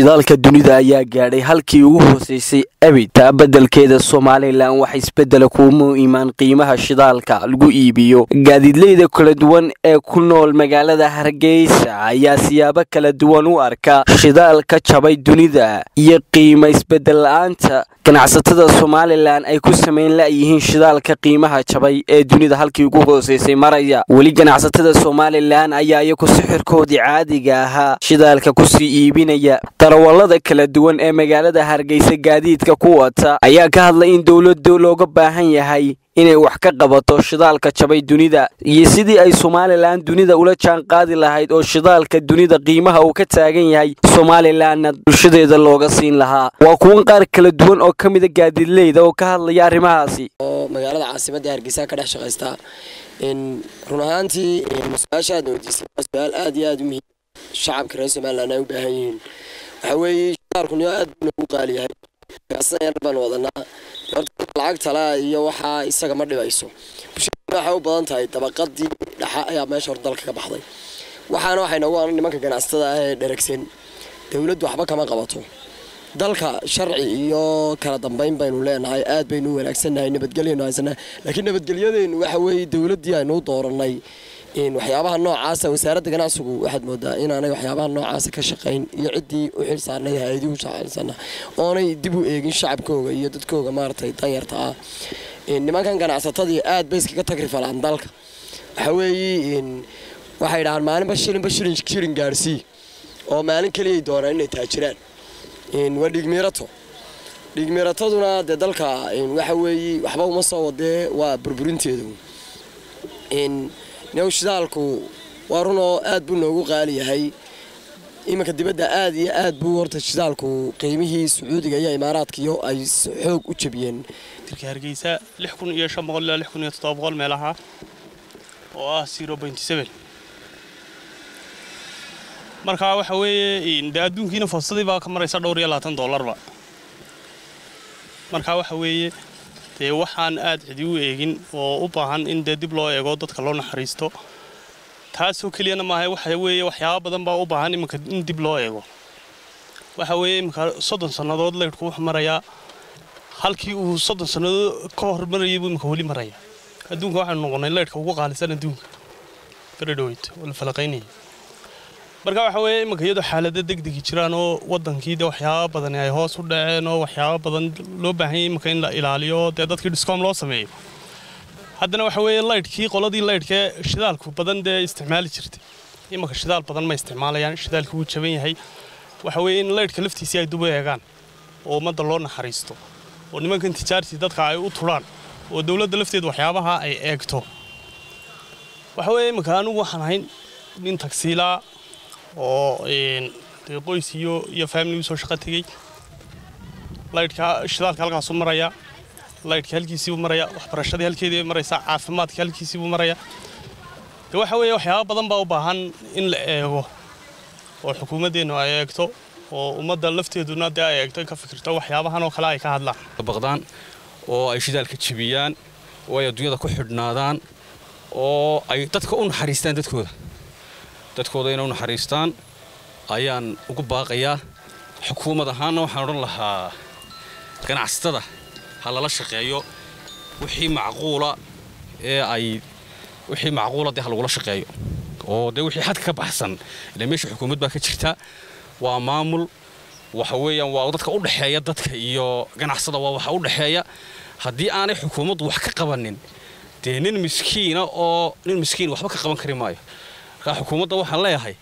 shidaalka dunida ayaa gaadhay halkii ugu hooseysay abid taa beddelkeeda somalilan waxa isbeddela kuuma imaan qiimaha shidaalka lagu iibiyo. Gaadiidleyda kala duwan ee ku nool magaalada hargeysa ayaa siyaabo kala duwan u arka shidaalka jabay dunida iyo qiimo isbeddel la'aanta ganacsatada somalilan ay ku samayn la'yihiin shidaalka qiimaha jabay ee dunida halkii ugu hooseysay maraya. Weli ganacsatada somalilan ayaa iyagu sixirkoodii caadiga ahaa shidaalka ku sii iibinaya. Darawallada kala duwan ee magaalada hargeysa gaadiidka ku wata ayaa ka hadlay in dowladda looga baahan yahay inay wax ka qabato shidaalka jabay dunida iyo sidii ay somalilan dunida ula jaan qaadi lahayd oo shidaalka dunida qiimaha uu ka taagan yahay somalilanna bulshadeeda looga siin lahaa. Waa kuwan qaar kala duwan oo ka mida gaadiidleyda oo ka hadlaya arrimahaasi. Oo magaalada caasimadda hargeysa ka dhex shaqaysta run ahaantii su'aasha aad weydiisay waa su'aal aad iyo aad u muhiim. Shacabka reer somalilan ay u baahan yihiin. Waxa weeye shidaalkuni aad buu noogu qaali yahay gaasada yar baan wadanaa horta iyo waxaa isaga ma dhibayso. Bulshaduna waxay u badan tahay dabaqadii dhexa ayaa meesha hor dalka ka baxday. Waxaana waxay noogu anan nimanka ganacsatada ah ee dheragsan dowladdu waxba kama qabato. Dalka sharci iyo kala dambeyn baynu leenahay aad baynu u wanaagsannahay nabadgelyanu haysanahay laakiin nabadgelyadeenu waxa weeye dowladdii aynu u dooranay waxyaabaha noocaasa wasaaradda ganacsigu waxaad moodaa inaanay waxyaabaha noocaasa ka shaqayn iyo ciddii u xil saarnay hay'adii u shaqaysana oonay dib u eegin shacabkooga iyo dadkooga maaragtay danyarta ah. Nimankan ganacsatadii aad bay iskaga tagrifalaan dalka. Waxa weeye waxay dhahaan maalinba shilinba shilin shilin gaadhsii oo maalin keliyay doonaan inay taajiraan. Waa dhigmiirato dhigmiirataduna dee dalka waxa weeye waxba uma soo wadee waa burburinteedu. New shidaalku waa runoo aad buu noogu qaali yahay. Iminka dibadda aad iyo aad buu horta shidaalku qiimihii sacuudiga iyo imaaraadkiyo ay xoog u jabiyeen hargeysa kun iyo shan boqol ilaa kun iyo toddoba boqol meelaha oo ah zero pointy seven. Marka waxa weeye dee adduunkiina foosadii baa ka maraysa dhowr iyo labaatan dollarba marka waxa weeye dee waxaan aad cidi u eegin oo u baahan in dee dib loo eego dadka loo naxariisto. Taasoo keliyana maaha waxa weeye waxyaaba badan baa u baahan iminka in dib loo eego. Waxa weeye iminka soddon sannadood leydhku wuxuu marayaa halkii uu soddon sannadood ka hor marayay buu iminka weli maraya adduunka waxaynu noqonnay leydhka ugu qaalisan adduunka. Beredhoweyt oo la falaqaynayay marka waxa weeye iyadoo xaalado degdegi jiraan oo wadankii dee waxyaaba badani ay hoos u dhaceen oo waxyaaba badan loo baahanyay iminka in la ilaaliyo dee dadkii discom loo sameeyo haddana waxa weeye laydhkii qoladii laydhkee shidaalku badan dee isticmaali jirtay. Iminka shidaal badan ma isticmaalayaan shidaalkii wuu jaban yahay. Waxa weeye in laydhka laftiisii ay dub eegaan oo ummadda loo naxariisto oo nimankan tijaartii dadka ay u turaan oo dowladda lafteeda waxyaabaha ay eegto. Waxa weeye iminka anigu waxaan ahayn nin tagsiilaa oo qoys iyo iyo faamili u soo shaqo tegey laydhka shidaalka halkaasuu maraya laydhka halkiisiibuu maraya waxbarashadii halkeedii maraysa caafimaadka halkiisiibuu maraya de waxa weeye waxyaaba badan baa u baahan in la eego oo xukuumaddeennu ay eegto oo ummadda lafteeduna dee ay eegto ka fikirto waxyaabahan oo kale ay ka hadlaan baqdaan oo ay shidaalka jebiyaan oo ay adduunyada ku xidhnaadaan oo ay dadka u naxariistaan dadkooda dadkooda inay u naxariistaan ayaan ugu baaqayaa xukuumad ahaanna waxaan odhan lahaa ganacsatada ha lala shaqeeyo. Wixii macquula ee ay wixii macquula dee ha lagula shaqeeyo. Oo dee wixii xadka ka baxsan ile meesha xukuumad baa ka jirta. Waa maamul waxa weeyaan waa dadka u dhexeeya dadka iyo ganacsada waa waxa u dhexeeya haddii aanay xukuumaddu wax ka qabanin dee nin miskiina oo nin miskiin waxba ka qaban kari maayo markaa xukuumadda waxaan leeyahay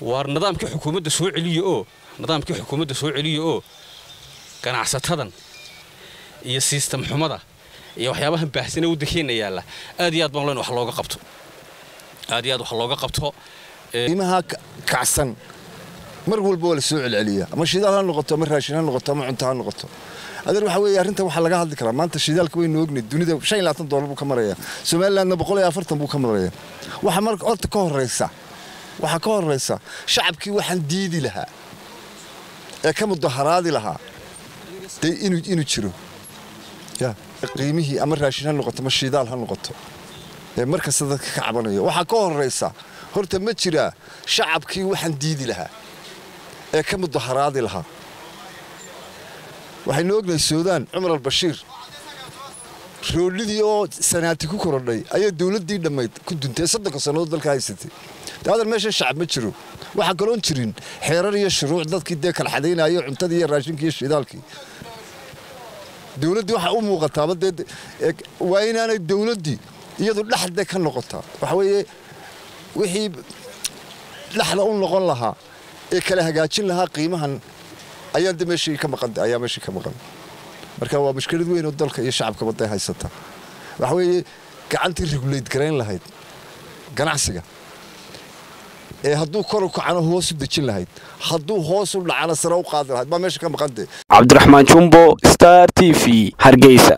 waar nidaamkii xukuumadda soo celiya oo nidaamkii xukuumadda soo celiya oo ganacsatadan iyo siistam xumada iyo waxyaabahan baahsane waddankeenna yaalla aad iyo aad baan leen wax looga qabto. Aad iyo aad wax looga qabto qiimaha kacsan مر والبو السوء العليا ما شيدال نقطة مر هالشين نقطة ما عندها نقطة هذا روح ويا رنت وح لقاها ذكرى ما أنت شيدال كوي نوجني الدنيا ده. شيء لا تنظر بو كمرية سمال لأن بقول يا فرت بو كمرية وح مرك أرت كور ريسا. وح كور ريسا. شعب كي وح نديد لها. يا كم الظهرات لها. تي إنو إنو تشرو. يا. قيمه أمر هالشين نقطة ما شيدال هالنقطة يا مركز هذا كعبانية وح كور ريسا. هرت متشرة شعب كي وح نديد لها. Ee ka mudaharaadi lahaa. Waxaynu ognahay suudaan cumar albashiir roolidii oo sanaati ku korodhay ayaa dowladdii dhammayd ku duntay soddonka sannadood dalka haysatay. Daadan meeshan shacab ma jiro. Waxaa kaloon jirin xeerar iyo shuruuc dadkii dee kala xadaynayo cuntadii iyo raashinkii iyo shidaalkii. Dowladdii waxaa u muuqataaba dee waa inaanay dowladdii iyadu dhexde ka noqotaa. Waxa weeye wixii dhexda u noqon lahaa ee kala hagaajin lahaa qiimahan ayaa de meeshii ka maqan ayaa meeshii ka maqan. Marka waa mushkilad weyn oo dalka iyo shacabkaba day haysata. Waxa weeye gacantii regulate garayn lahayd ganacsiga. Ee hadduu kor u kacana hoos u dejin lahayd. Hadduu hoos u dhacana sare u qaadi lahayd baa meesha ka maqan cabdiraxmaan jumbo star t v hargeysa